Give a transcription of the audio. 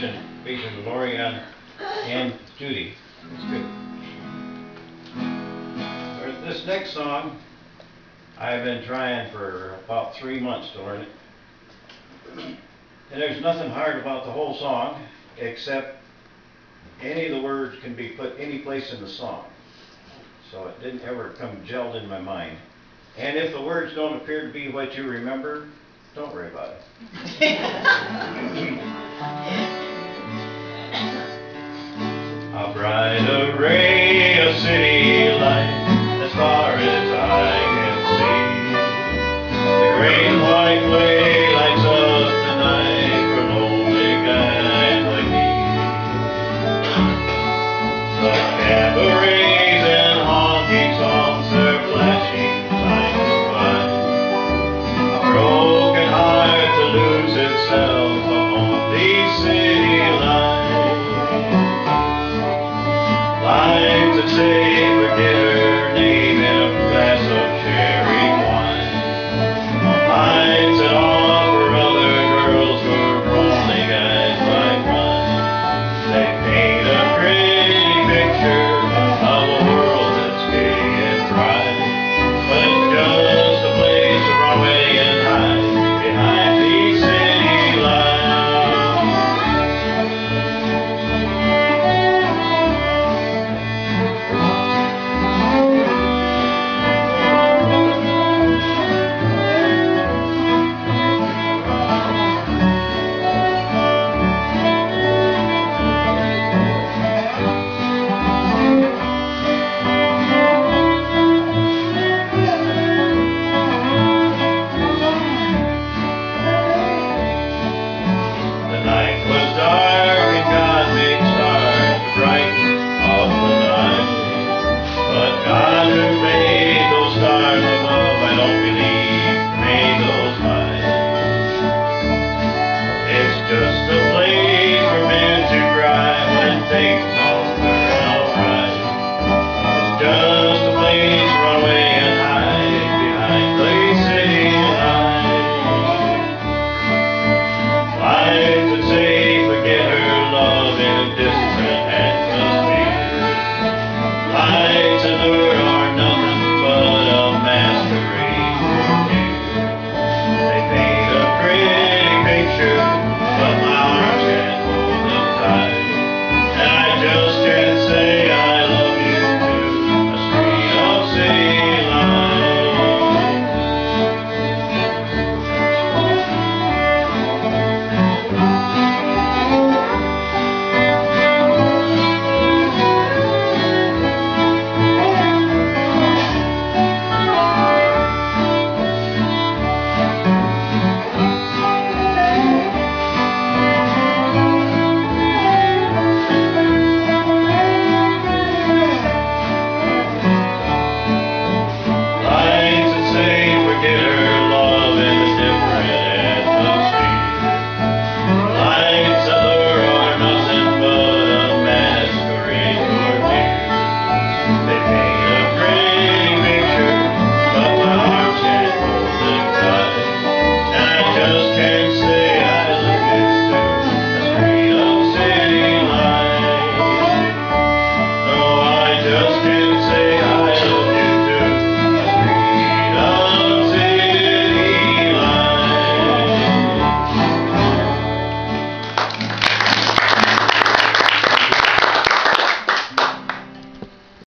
featuring Lori um, and, Judy. Good. This next song, I've been trying for about three months to learn it. And there's nothing hard about the whole song, except any of the words can be put any place in the song. So it didn't ever come gelled in my mind. And if the words don't appear to be what you remember, don't worry about it. gray city.